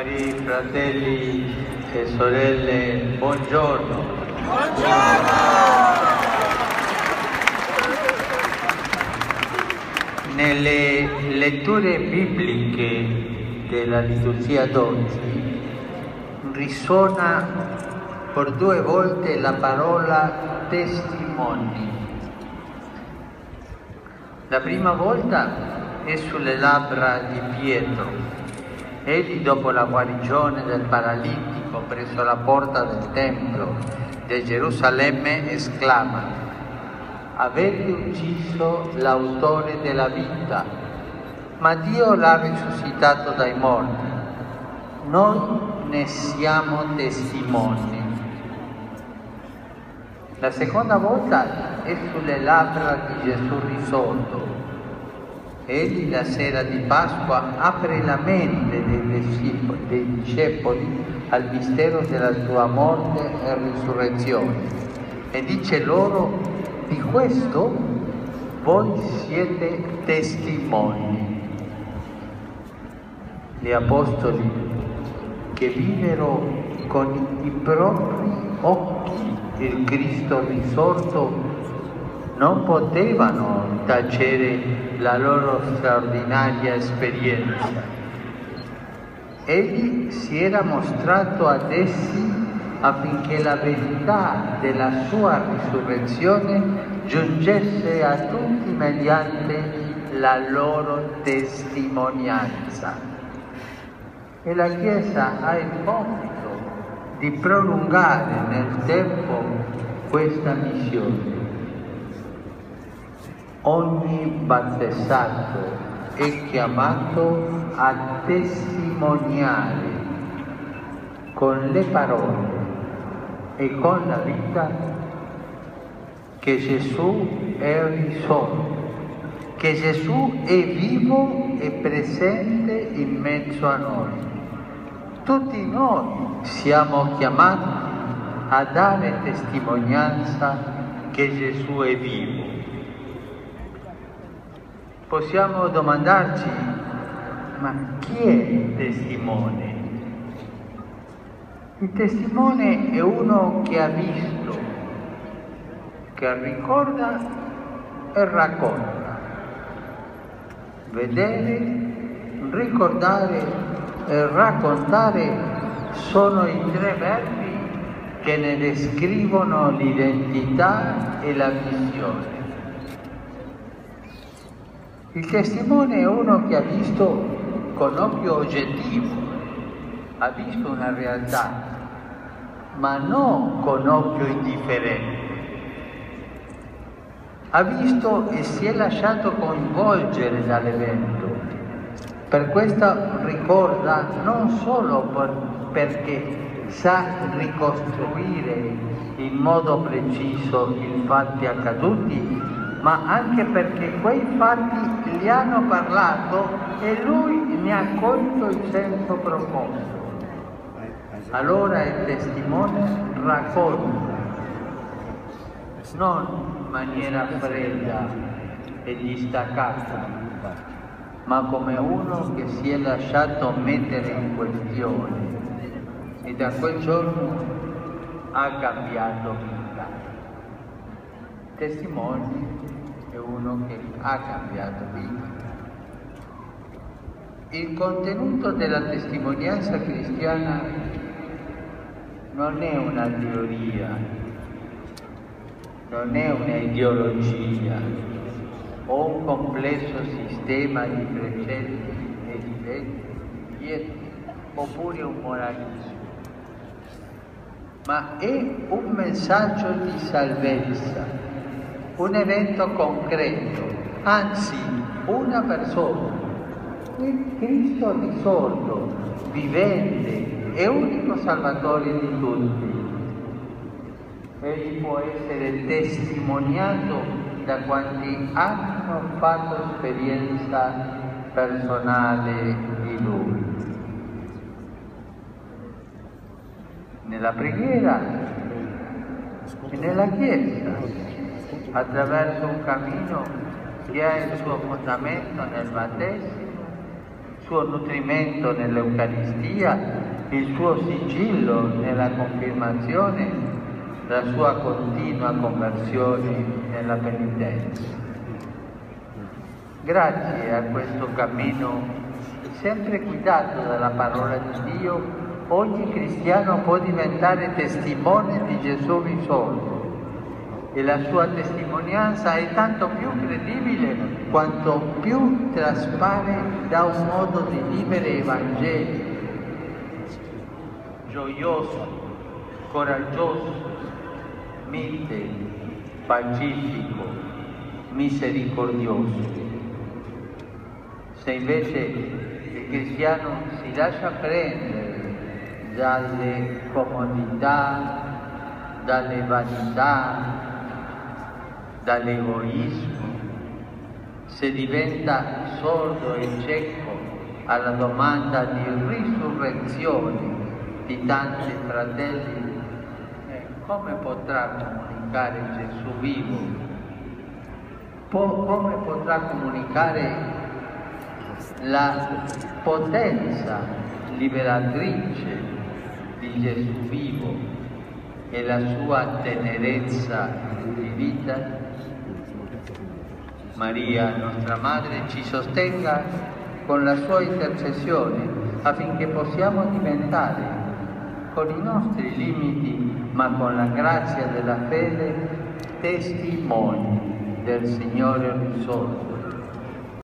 Cari fratelli e sorelle, buongiorno. Nelle letture bibliche della liturgia d'oggi risuona per due volte la parola testimoni. La prima volta è sulle labbra di Pietro. Egli dopo la guarigione del paralitico presso la porta del Tempio di Gerusalemme esclama avete ucciso l'autore della vita, ma Dio l'ha risuscitato dai morti. Noi ne siamo testimoni. La seconda volta è sulle labbra di Gesù risorto. Egli la sera di Pasqua apre la mente dei discepoli al mistero della sua morte e risurrezione e dice loro di questo voi siete testimoni. Gli apostoli che videro con i propri occhi il Cristo risorto non potevano tacere la loro straordinaria esperienza. Egli si era mostrato ad essi affinché la verità della sua risurrezione giungesse a tutti mediante la loro testimonianza. E la Chiesa ha il compito di prolungare nel tempo questa missione. Ogni battezzato è chiamato a testimoniare con le parole e con la vita che Gesù è risorto, che Gesù è vivo e presente in mezzo a noi. Tutti noi siamo chiamati a dare testimonianza che Gesù è vivo. Possiamo domandarci, ma chi è il testimone? Il testimone è uno che ha visto, che ricorda e racconta. Vedere, ricordare e raccontare sono i tre verbi che ne descrivono l'identità e la visione. Il testimone è uno che ha visto con occhio oggettivo, ha visto una realtà, ma non con occhio indifferente. Ha visto e si è lasciato coinvolgere dall'evento. Per questo ricorda non solo per, perché sa ricostruire in modo preciso i fatti accaduti, ma anche perché quei fatti gli hanno parlato e lui ne ha colto il senso profondo. Allora il testimone racconta, non in maniera fredda e distaccata, ma come uno che si è lasciato mettere in questione e da quel giorno ha cambiato vita. È uno che ha cambiato vita. Il contenuto della testimonianza cristiana non è una teoria, non è un'ideologia o un complesso sistema di precetti e di leggi, oppure un moralismo, ma è un messaggio di salvezza, un evento concreto, anzi una persona, il Cristo risorto, vivente, è unico Salvatore di tutti. Egli può essere testimoniato da quanti hanno fatto esperienza personale di Lui. Nella preghiera e nella Chiesa, attraverso un cammino che ha il suo fondamento nel battesimo suo nutrimento nell'Eucaristia, il suo sigillo nella confermazione, la sua continua conversione nella penitenza. Grazie a questo cammino sempre guidato dalla parola di Dio, ogni cristiano può diventare testimone di Gesù risorto e la sua testimonianza è tanto più credibile quanto più traspare da un modo di vivere evangelico, gioioso, coraggioso, mite, pacifico, misericordioso. Se invece il cristiano si lascia prendere dalle comodità, dalle vanità, dall'egoismo, se diventa sordo e cieco alla domanda di risurrezione di tanti fratelli, eh, come potrà comunicare Gesù vivo? Po- come potrà comunicare la potenza liberatrice di Gesù vivo e la sua tenerezza di vita? Maria, nostra Madre, ci sostenga con la sua intercessione affinché possiamo diventare, con i nostri limiti, ma con la grazia della fede, testimoni del Signore risorto